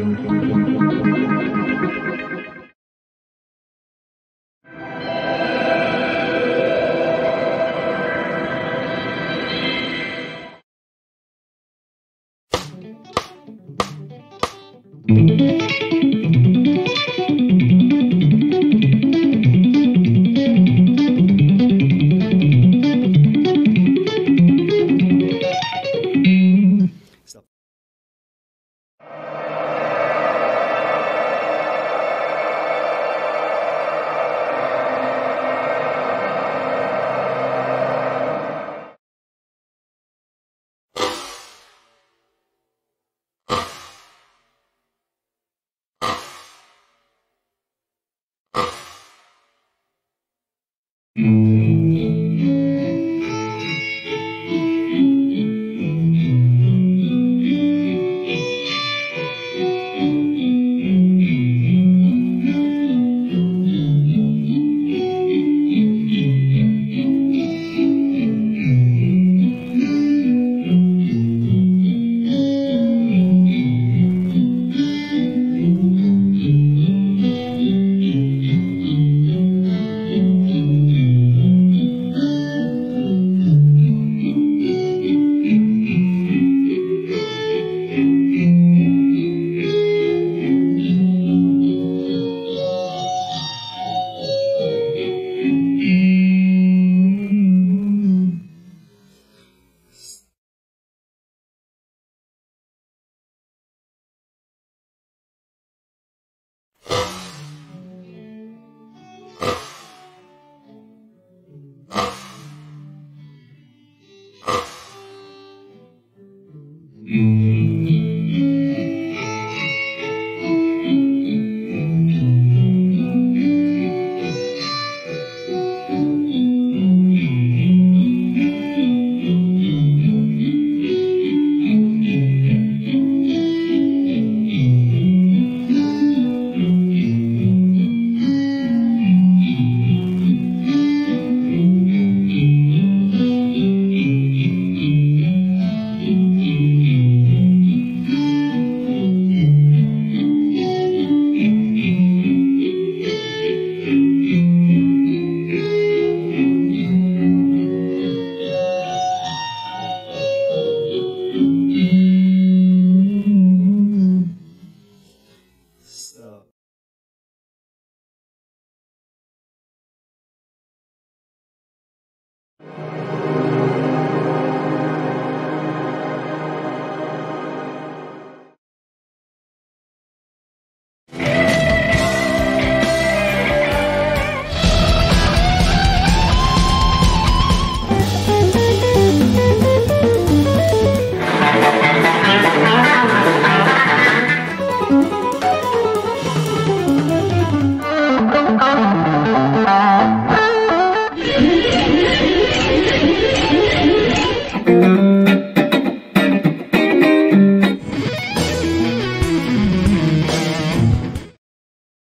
Thank you. Mm-hmm. Ugh.